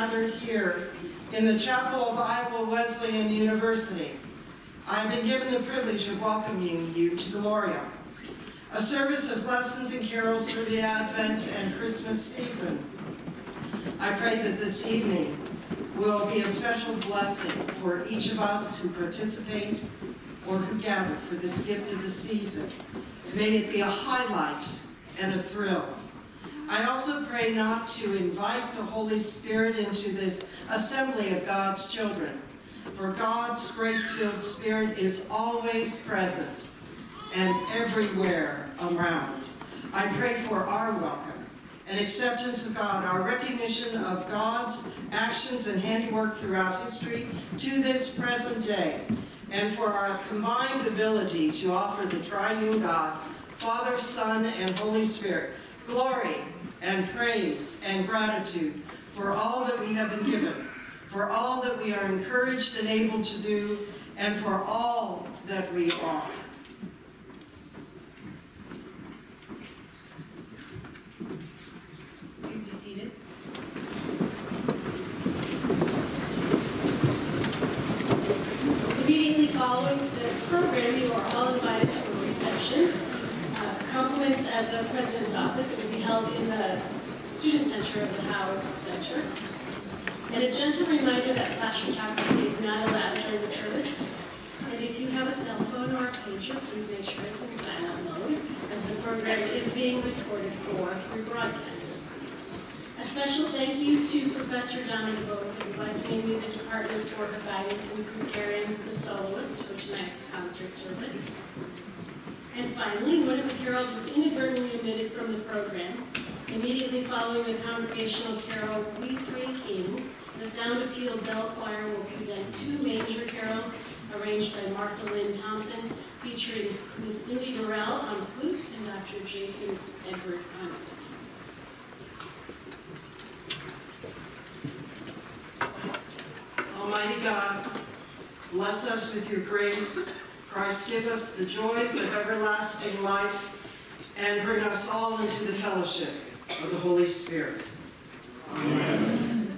gathered here in the chapel of Iowa Wesleyan University, I've been given the privilege of welcoming you to Gloria, a service of lessons and carols for the Advent and Christmas season. I pray that this evening will be a special blessing for each of us who participate or who gather for this gift of the season. May it be a highlight and a thrill. I also pray not to invite the Holy Spirit into this assembly of God's children, for God's grace-filled Spirit is always present and everywhere around. I pray for our welcome and acceptance of God, our recognition of God's actions and handiwork throughout history to this present day, and for our combined ability to offer the triune God, Father, Son, and Holy Spirit, glory and praise and gratitude for all that we have been given, for all that we are encouraged and able to do, and for all that we are. Please be seated. Immediately following the program, you are all invited to a reception. Uh, Compliments at the president's office held in the student center of the Howard Center. And a gentle reminder that flash photography is not allowed during the service. And if you have a cell phone or a pager, please make sure it's in silent mode, as the program is being recorded for rebroadcast. A special thank you to Professor Donna DeBose of the Wesleyan Music Department for her guidance in preparing the soloists for tonight's concert service. And finally, one of the carols was inadvertently omitted from the program. Immediately following the congregational carol, We Three Kings, the Sound Appeal Bell Choir will present two major carols arranged by Martha Lynn Thompson, featuring Miss Cindy Durrell on flute and Dr. Jason Edwards on Almighty God, bless us with your grace. Christ, give us the joys of everlasting life and bring us all into the fellowship of the Holy Spirit. Amen.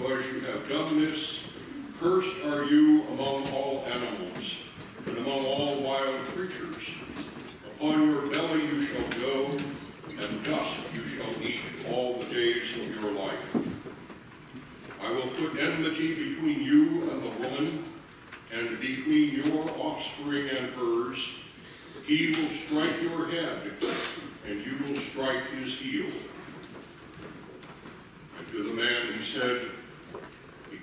Because you have done this, cursed are you among all animals, and among all wild creatures. Upon your belly you shall go, and dust you shall eat all the days of your life. I will put enmity between you and the woman, and between your offspring and hers. He will strike your head, and you will strike his heel. And to the man he said,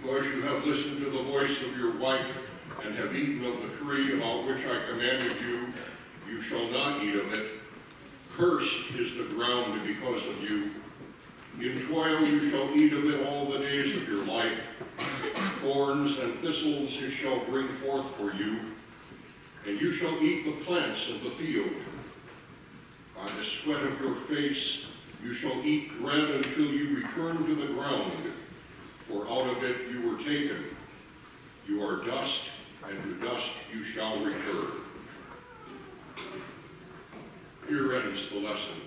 Because you have listened to the voice of your wife, and have eaten of the tree about which I commanded you, you shall not eat of it. Cursed is the ground because of you. In toil you shall eat of it all the days of your life. Thorns and thistles it shall bring forth for you, and you shall eat the plants of the field. By the sweat of your face you shall eat bread until you return to the ground, for out of it you were taken. You are dust, and to dust you shall return. Here ends the lesson.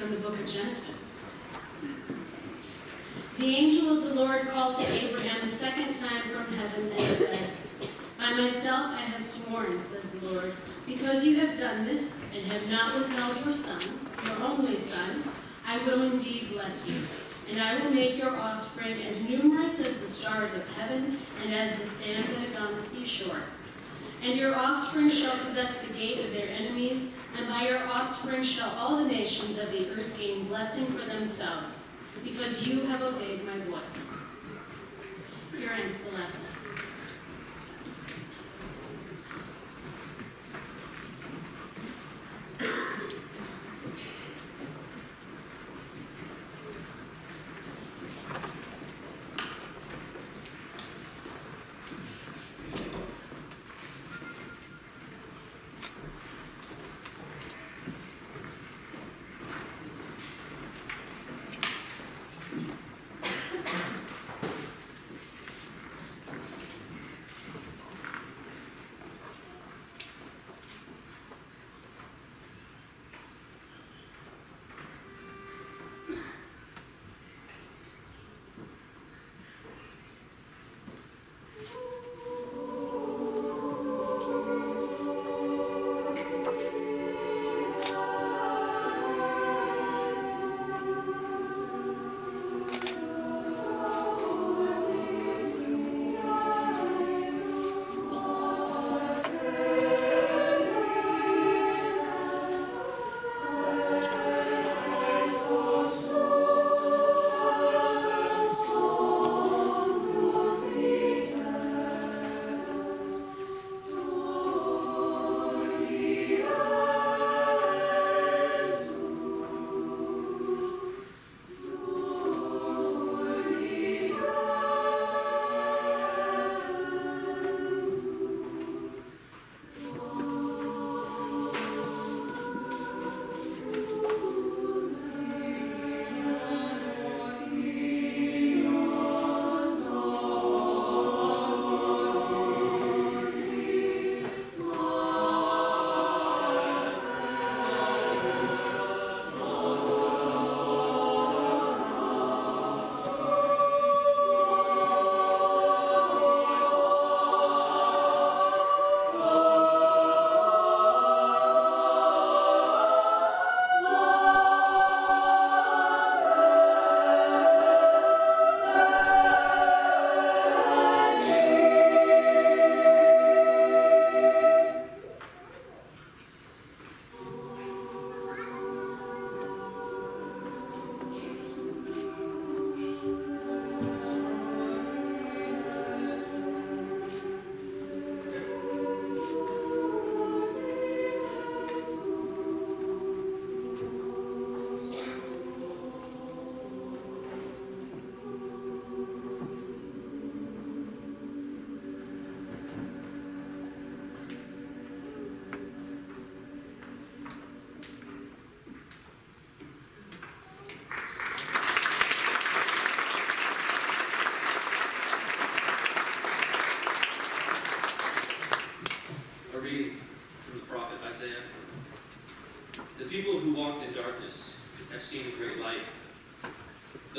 from the book of Genesis. The angel of the Lord called to Abraham. Offspring shall possess the gate of their enemies, and by your offspring shall all the nations of the earth gain blessing for themselves, because you have obeyed my voice. Here ends the lesson.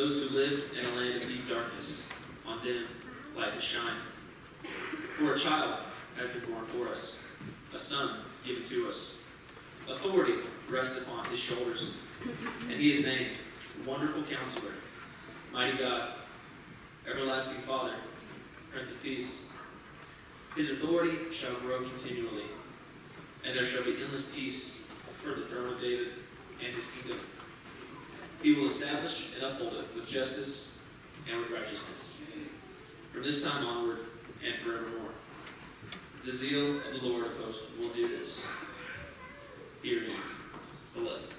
Those who lived in a land of deep darkness, on them light has shined. For a child has been born for us, a son given to us. Authority rests upon his shoulders, and he is named Wonderful Counselor, Mighty God, Everlasting Father, Prince of Peace. His authority shall grow continually, and there shall be endless peace for the throne of David and his kingdom. He will establish and uphold it with justice and with righteousness, from this time onward and forevermore. The zeal of the Lord of hosts will do this. Here is the lesson.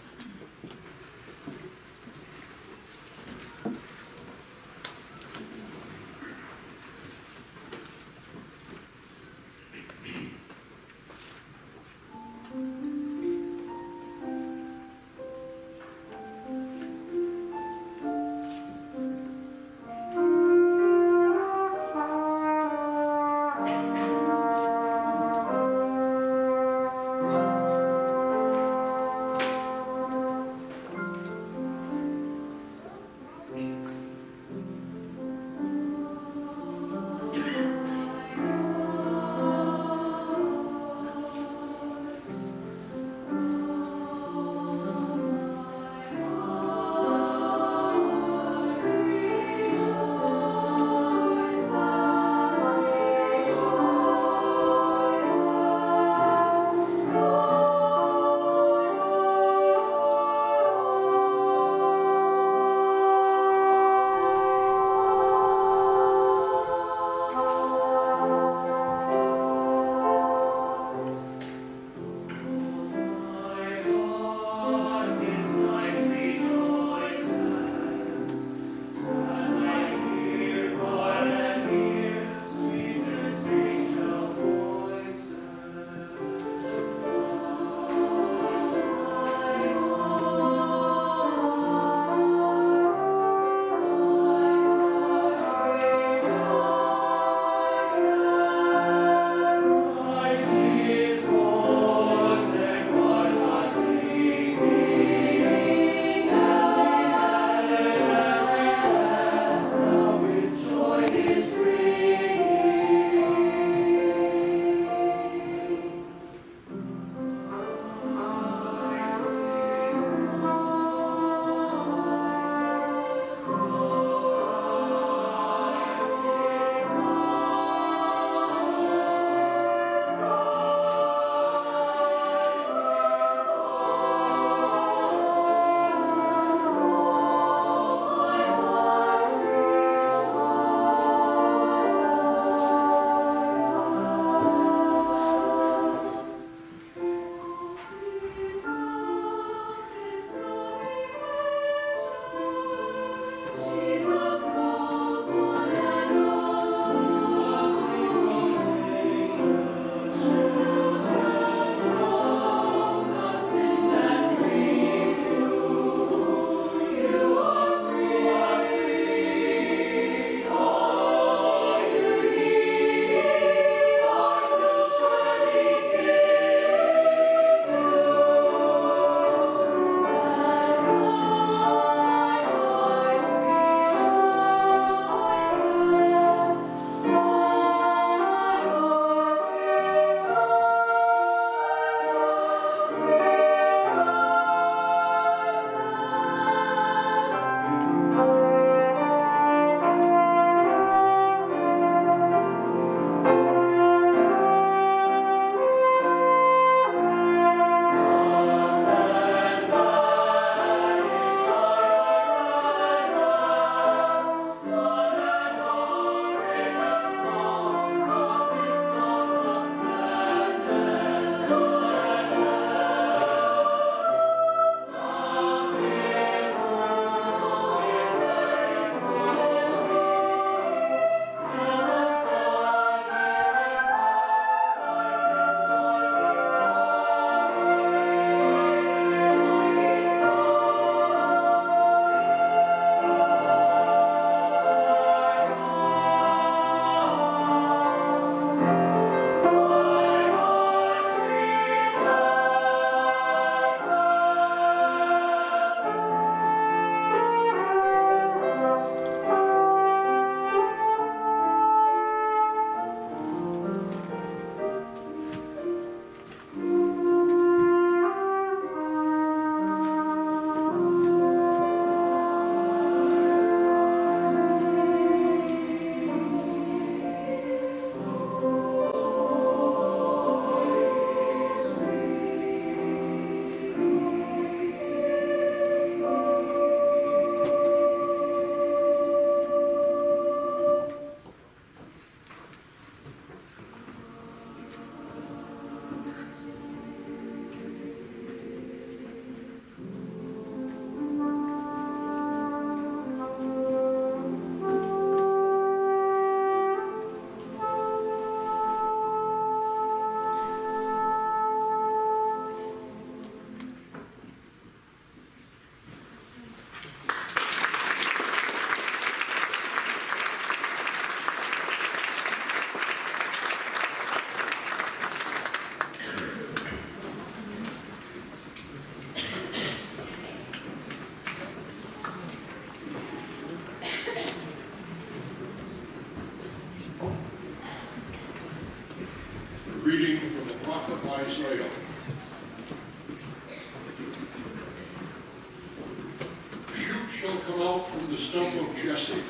Come out from the stump of Jesse,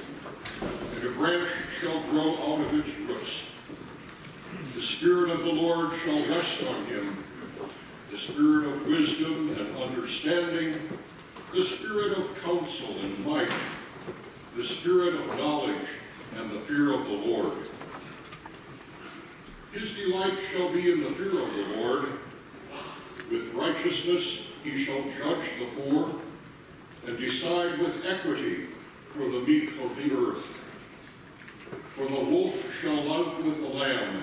and a branch shall grow out of its roots. The Spirit of the Lord shall rest on him, the Spirit of wisdom and understanding, the Spirit of counsel and might, the Spirit of knowledge and the fear of the Lord. His delight shall be in the fear of the Lord. With righteousness he shall judge the poor and decide with equity for the meek of the earth. For the wolf shall love with the lamb,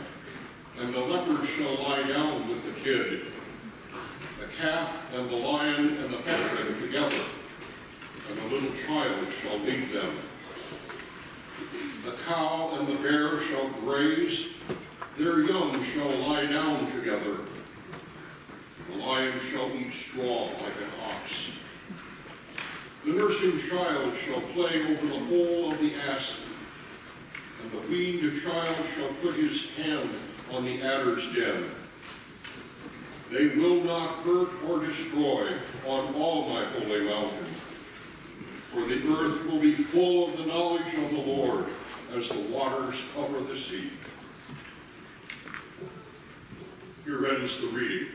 and the leopard shall lie down with the kid. The calf and the lion and the fatling together, and the little child shall lead them. The cow and the bear shall graze, their young shall lie down together. The lion shall eat straw like an ox. The nursing child shall play over the hole of the asp, and the weaned child shall put his hand on the adder's den. They will not hurt or destroy on all my holy mountain, for the earth will be full of the knowledge of the Lord as the waters cover the sea. Here ends the reading.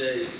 Days,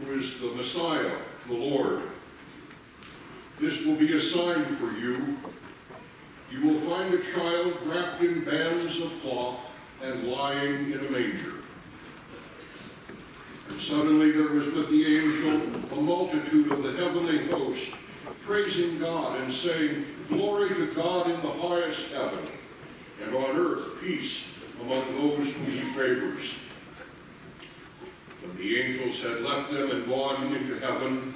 who is the Messiah, the Lord. This will be a sign for you. You will find a child wrapped in bands of cloth and lying in a manger. And suddenly there was with the angel a multitude of the heavenly host, praising God and saying, Glory to God in the highest heaven, and on earth peace among those whom he favors. When the angels had left them and gone into heaven,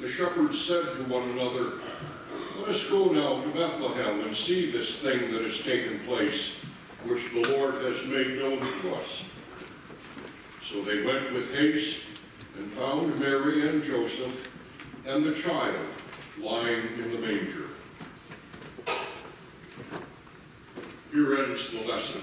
the shepherds said to one another, Let us go now to Bethlehem and see this thing that has taken place, which the Lord has made known to us. So they went with haste and found Mary and Joseph and the child lying in the manger. Here ends the lesson.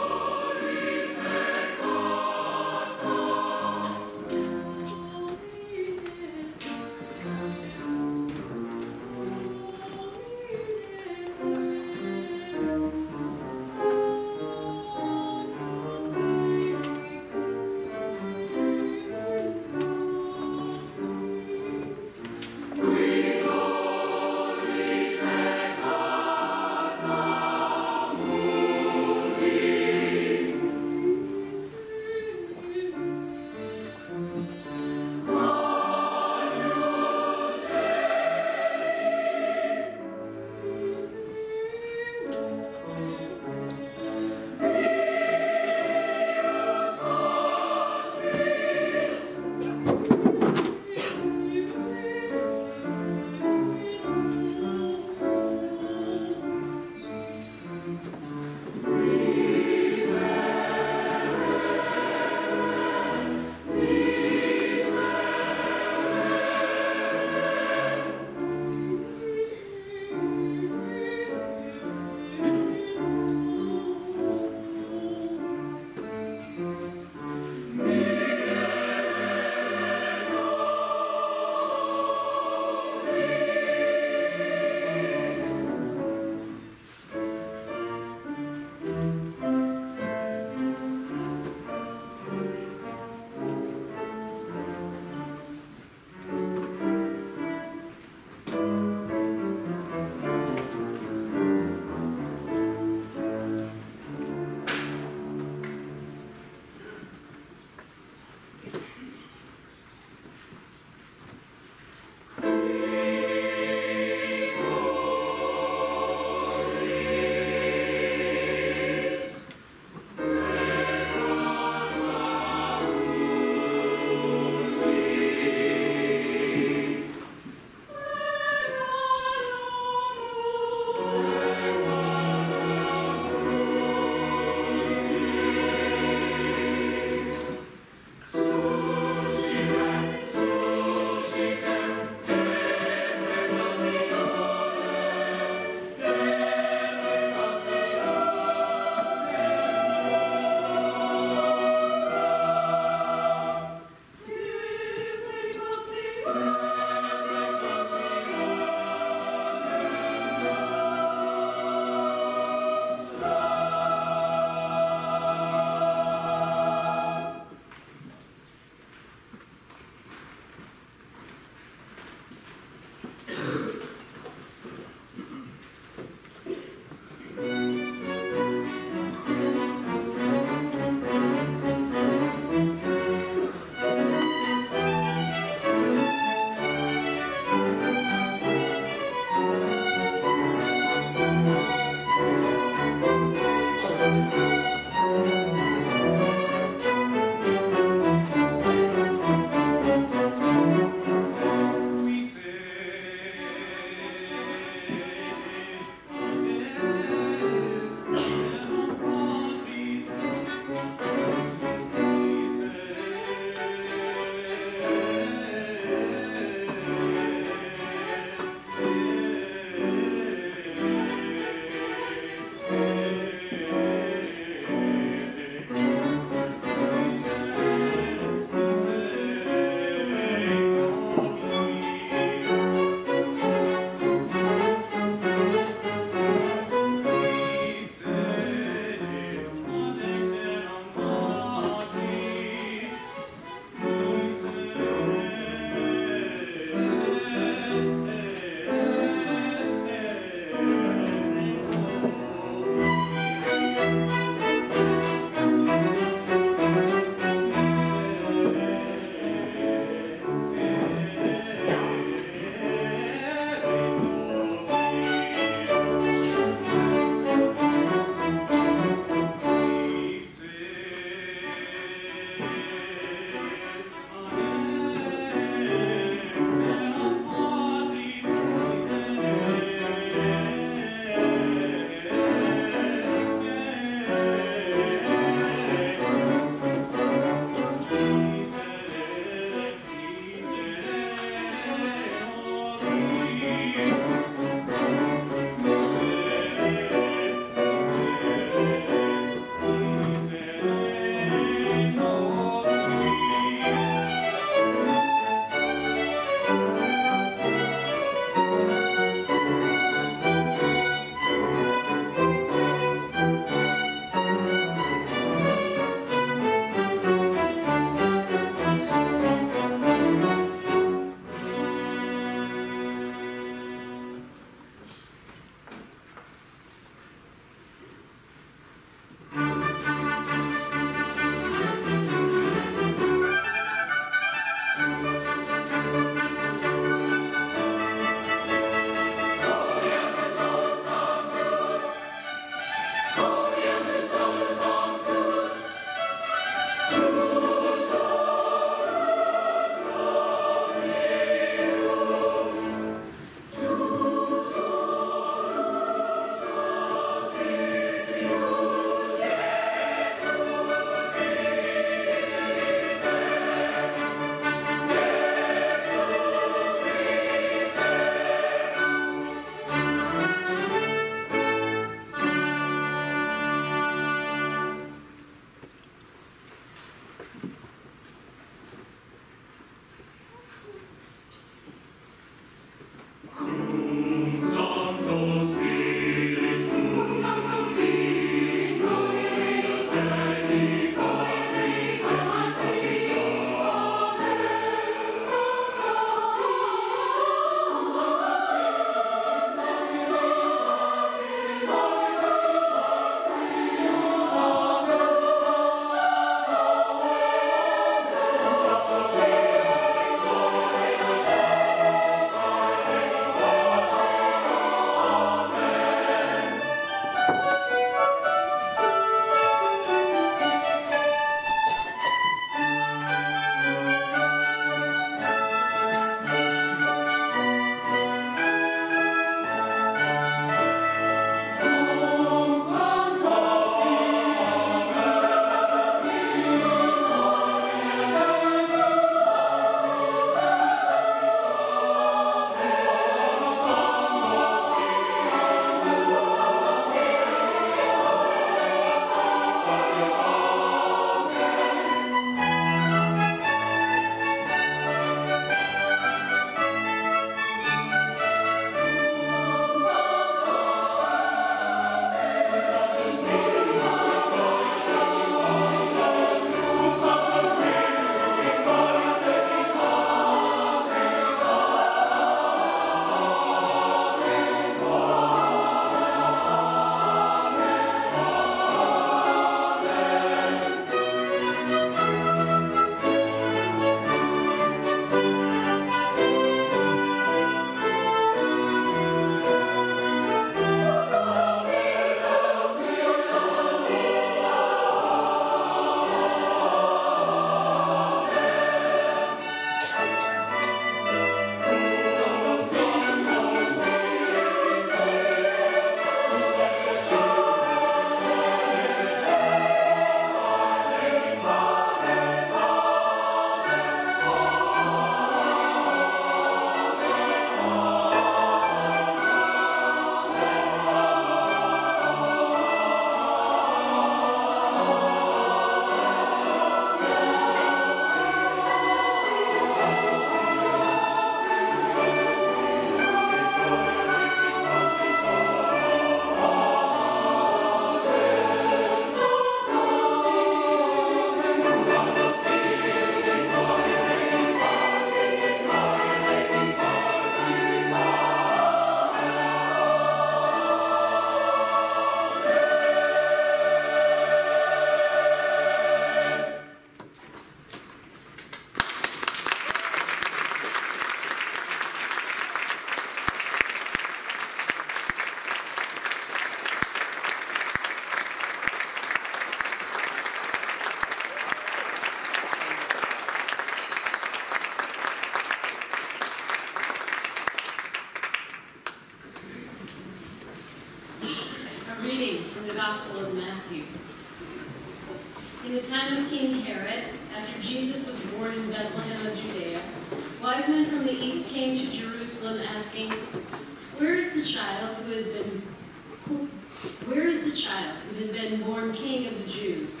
the child who has been born king of the Jews?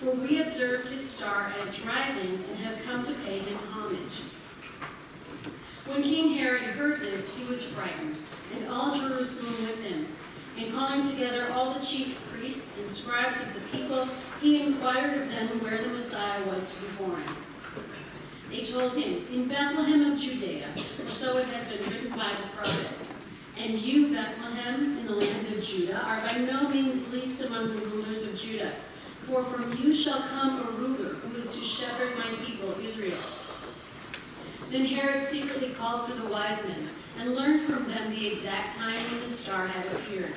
For we observed his star at its rising and have come to pay him homage. When King Herod heard this, he was frightened, and all Jerusalem with him. And calling together all the chief priests and scribes of the people, he inquired of them where the Messiah was to be born. They told him, In Bethlehem of Judea, for so it has been written by the prophet. And you, Bethlehem, in the land of Judah, are by no means least among the rulers of Judah. For from you shall come a ruler who is to shepherd my people Israel. Then Herod secretly called for the wise men and learned from them the exact time when the star had appeared.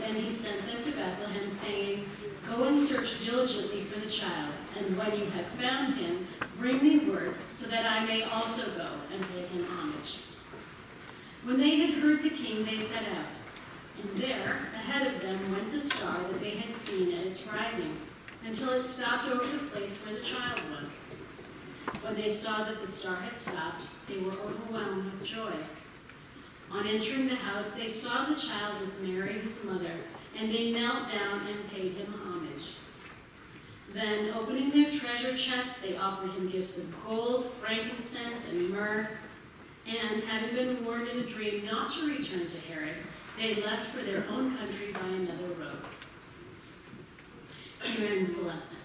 Then he sent them to Bethlehem, saying, Go and search diligently for the child, and when you have found him, bring me word, so that I may also go and pay him homage. When they had heard the king, they set out. And there, ahead of them, went the star that they had seen at its rising, until it stopped over the place where the child was. When they saw that the star had stopped, they were overwhelmed with joy. On entering the house, they saw the child with Mary, his mother, and they knelt down and paid him homage. Then, opening their treasure chests, they offered him gifts of gold, frankincense, and myrrh. And, having been warned in a dream not to return to Herod, they left for their own country by another road. Here ends the lesson.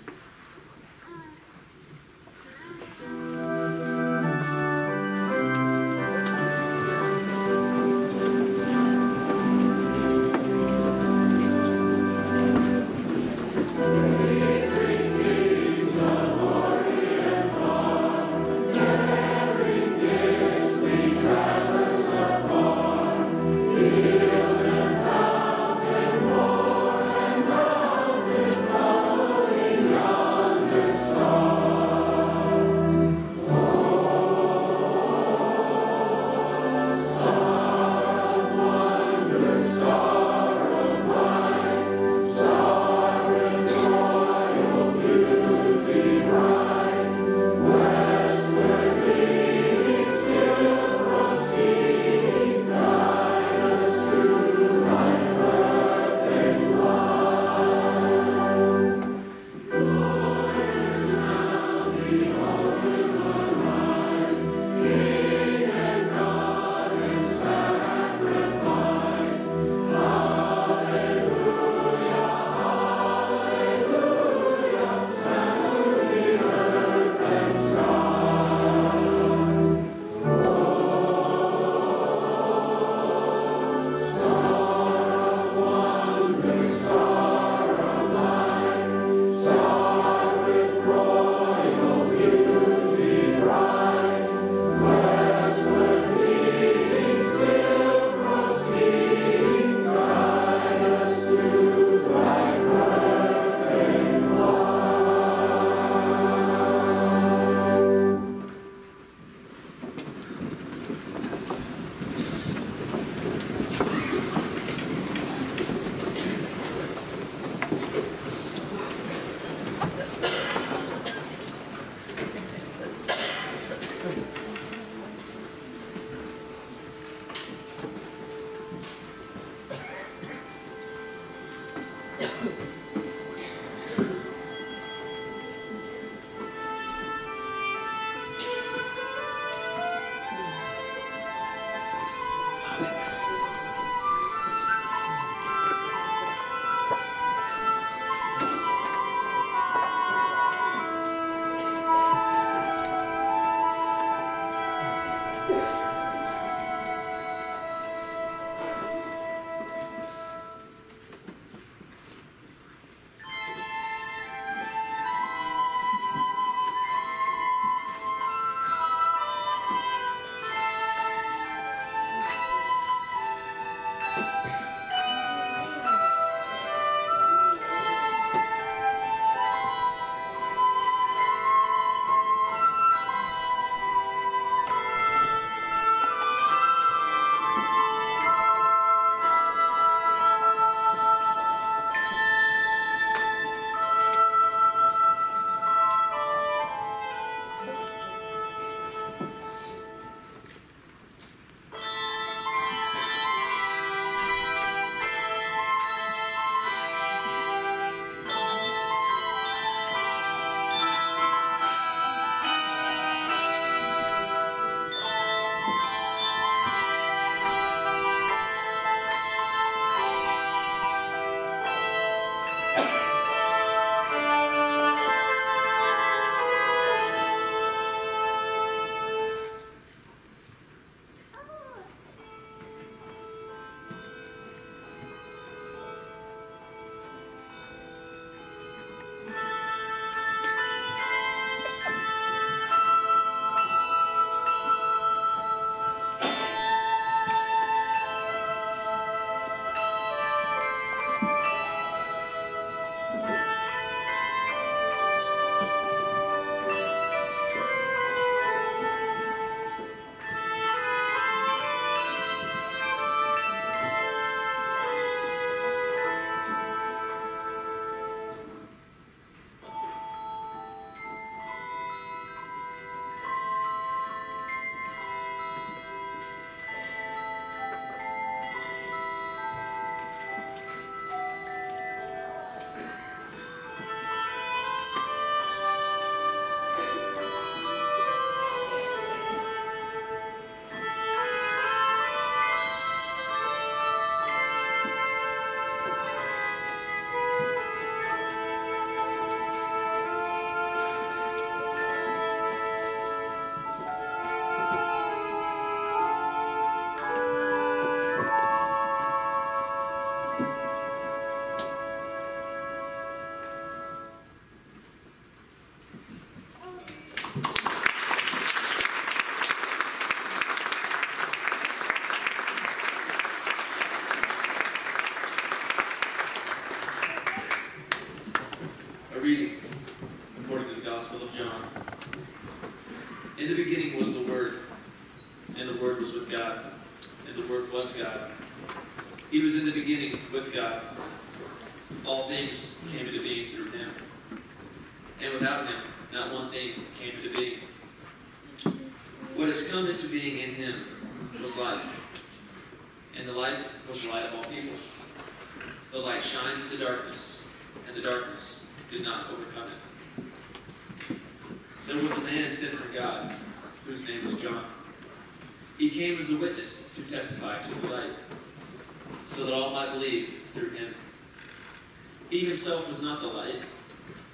was not the light,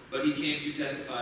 but he came to testify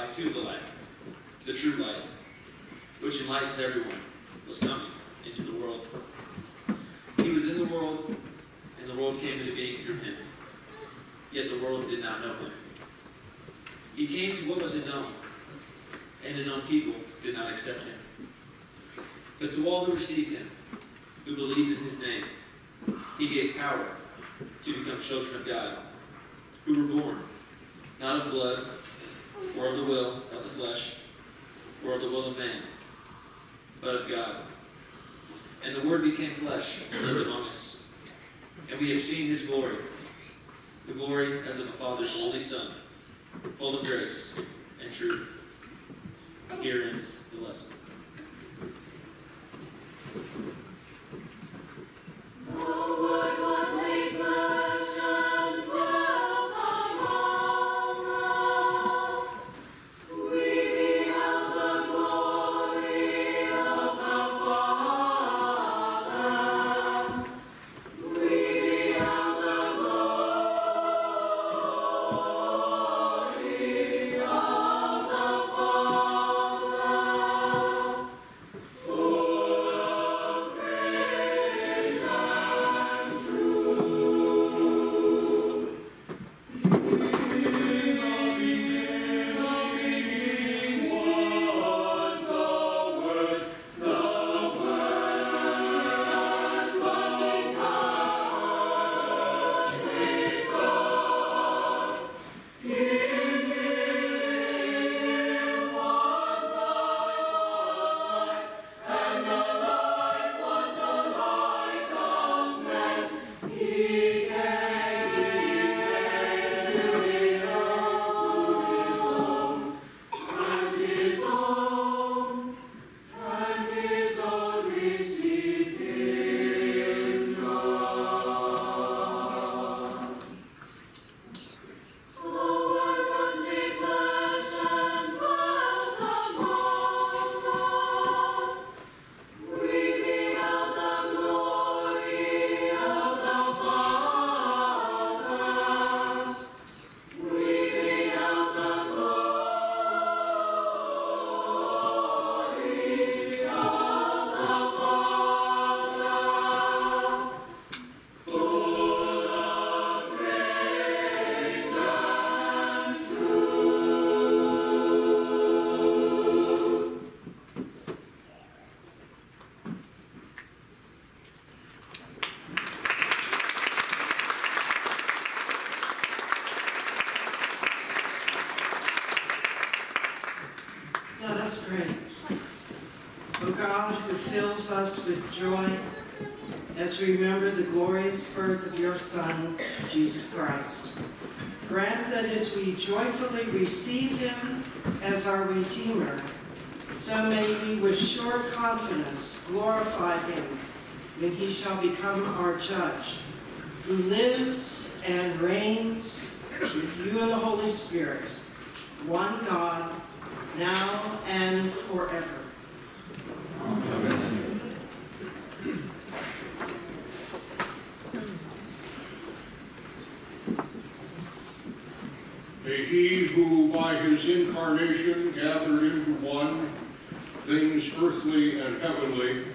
remember the glorious birth of your Son, Jesus Christ. Grant that as we joyfully receive him as our Redeemer, so may we with sure confidence glorify him when he shall become our judge, who lives and reigns with you in the Holy Spirit, one God, now and forever. his incarnation gather into one things earthly and heavenly,